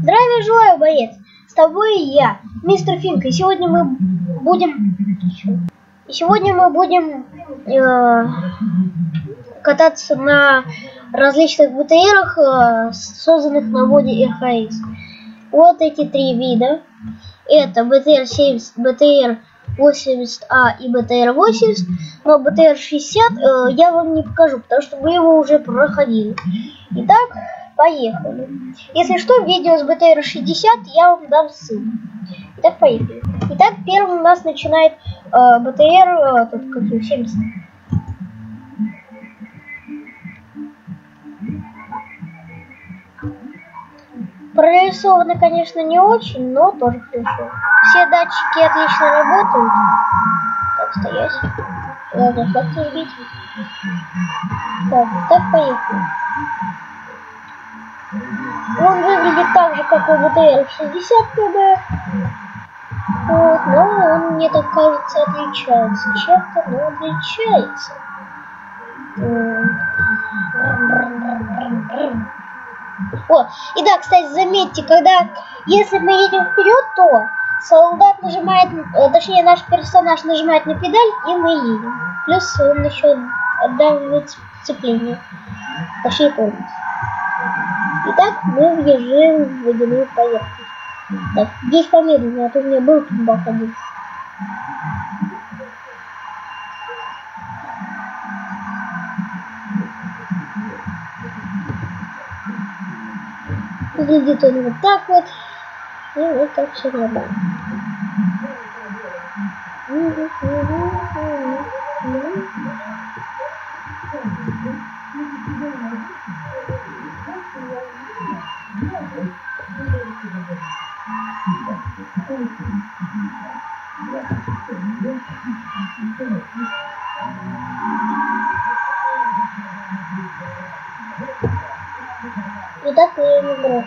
Здравия желаю, боец! С тобой я, мистер Финк, и сегодня мы будем... И сегодня мы будем э, кататься на различных БТРах, э, созданных на воде РХС. Вот эти три вида. Это БТР-70, БТР-80А и БТР-80. Но БТР-60 э, я вам не покажу, потому что мы его уже проходили. Итак, поехали. Если что, видео с БТР-60 я вам дам ссылку. Итак, поехали. Итак, первым у нас начинает э, БТР, э, тут какие 70. Прорисовано, конечно, не очень, но тоже хорошо. Все датчики отлично работают. Так, стоять. Ладно, как сбить? Так, так, поехали. Он выглядит так же, как и БТР 60 КБ. Вот, но он, мне так кажется, отличается. Чем-то, но отличается. О, и да, кстати, заметьте, когда, если мы едем вперед, то солдат нажимает, э, точнее наш персонаж нажимает на педаль, и мы едем. Плюс он еще отдавливает сцепление. Точнее тормоз. Итак, мы въезжаем в водяную поверхность. Так, здесь помедленнее, а то у меня был тут бак один. Выглядит он вот так вот. И вот так все нормально. И так я его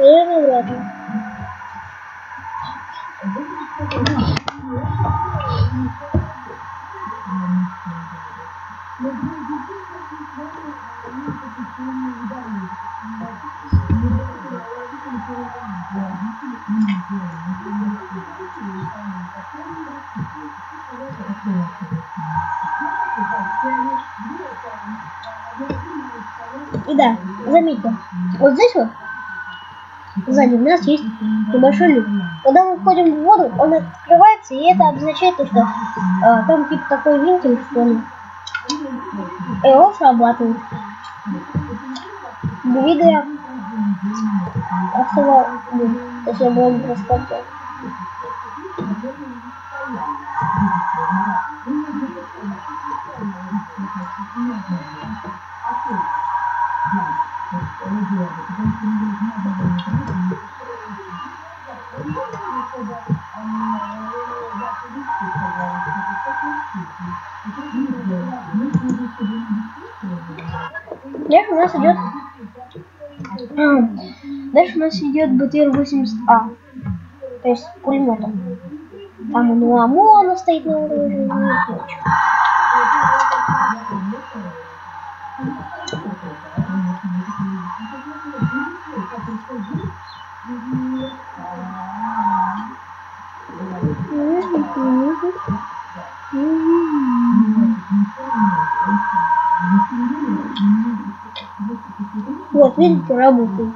брошу. Поедем обратно. И да, заметьте, вот здесь вот, сзади у нас есть небольшой люк. Когда мы входим в воду, он открывается, и это обозначает то, что э, там типа такой винтель, что ли. И он срабатывает. Двигая автовал, точнее, было транспортер. Дальше у нас идет... Дальше у нас идет БТР-80А. То есть пулеметом. Там он у ОМОНа стоит на уровне прочее. Вот, видите, работает.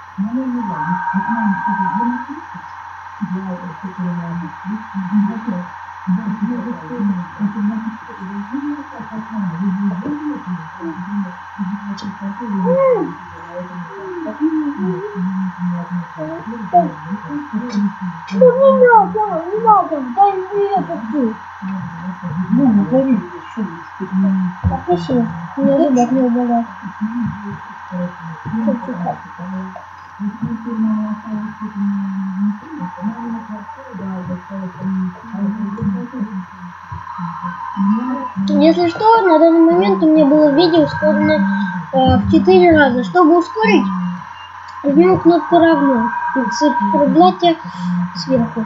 Many Iranians have managed to be very secret. They are also Iranians with Zimbabwe. But the experiment of the magic of the Virginia Sakatana will be very open to the Virginia Sakatana will be very open Ну, мы говорили, что мы Подпиши, мне ребят не убывать. Если что, на данный момент у меня было видео ускорено э, в 4 раза. Чтобы ускорить, жмем кнопку равно. И циферблате сверху.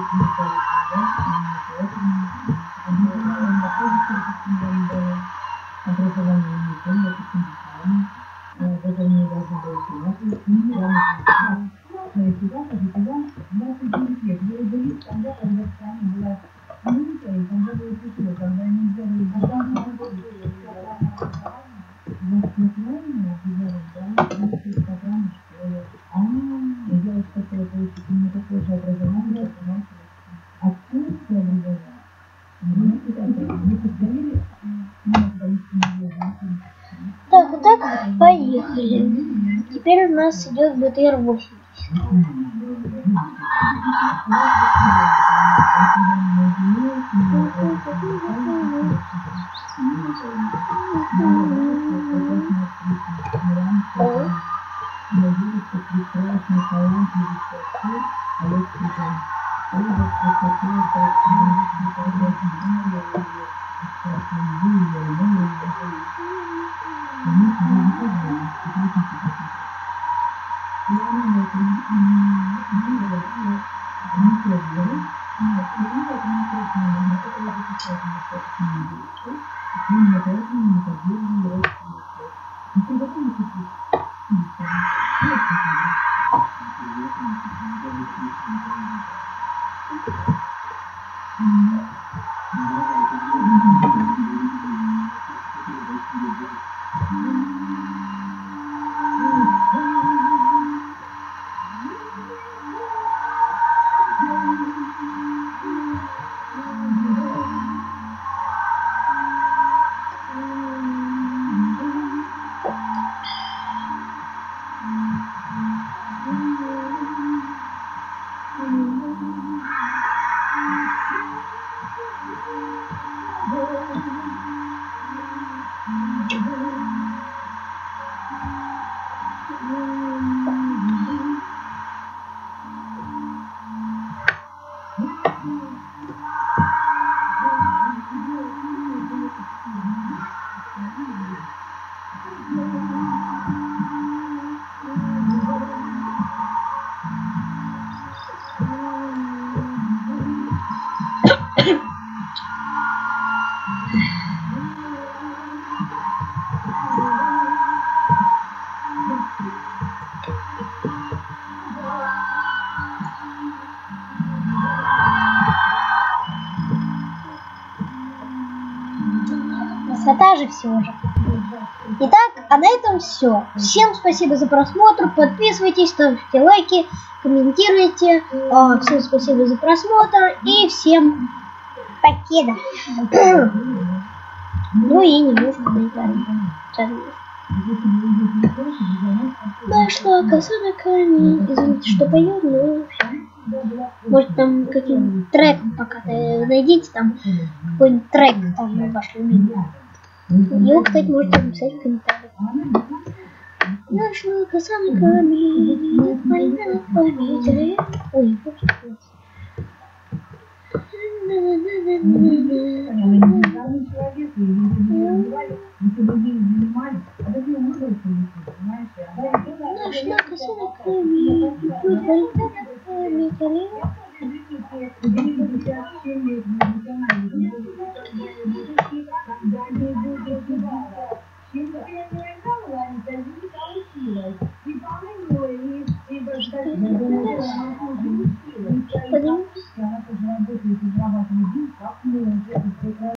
так, поехали. Теперь у нас идет БТР 80. Красота же все же. Итак, а на этом все. Всем спасибо за просмотр. Подписывайтесь, ставьте лайки, комментируйте. А, Всем спасибо за просмотр и всем покеда. Ну и не нужно комментарий. Нашла коса на камень. Извините, что пою, но может там каким трек пока найдите там какой-нибудь трек там ваш любимый. Его, кстати, можете написать в комментариях. Нашла коса на камень, война память. Ой, вот ya tiene mucho